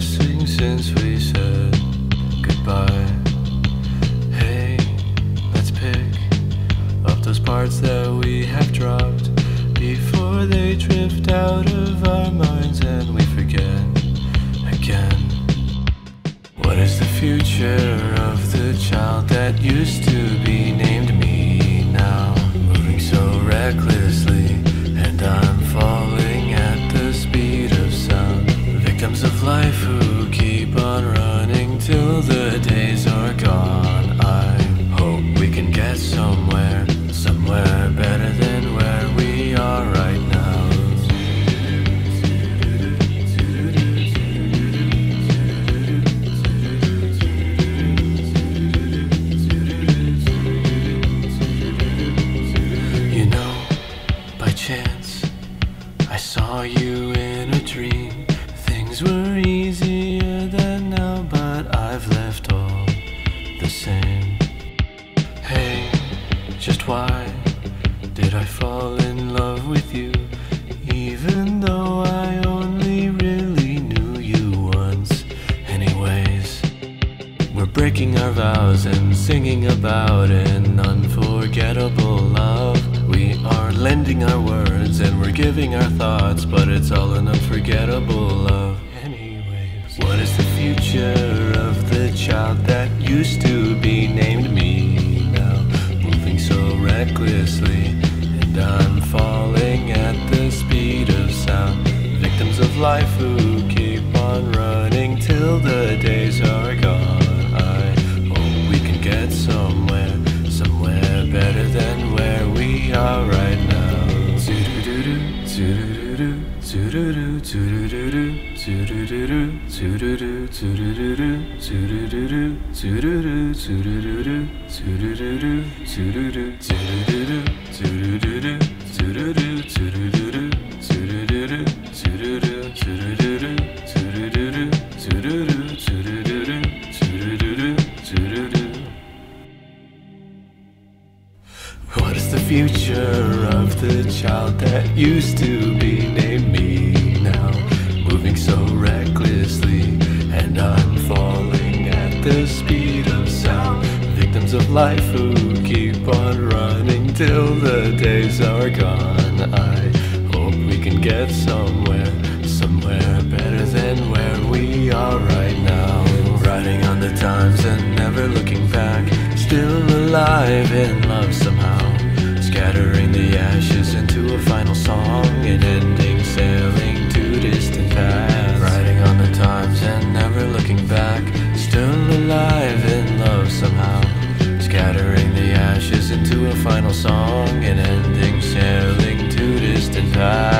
missing since we said goodbye. Hey, let's pick up those parts that we have dropped before they drift out of our minds and we forget again. What is the future of the child that used to be named me the days are gone. I hope we can get somewhere, somewhere better than where we are right now. You know, by chance, I saw you in a dream. Things were but I've left all the same. Hey, just why did I fall in love with you? Even though I only really knew you once, anyways. We're breaking our vows and singing about an unforgettable love. We are lending our words and we're giving our thoughts, but it's all an unforgettable love. Anyways, what is the future of the child that used to be named me now? Moving so recklessly, and I'm falling at the speed of sound. Victims of life who What is the future of the child that used to be life who keep on running till the days are gone. I hope we can get somewhere, somewhere better than where we are right now. Riding on the times and never looking back. Still alive in love somehow. Scattering the ashes into a final song and ending unending sailing to distant heights.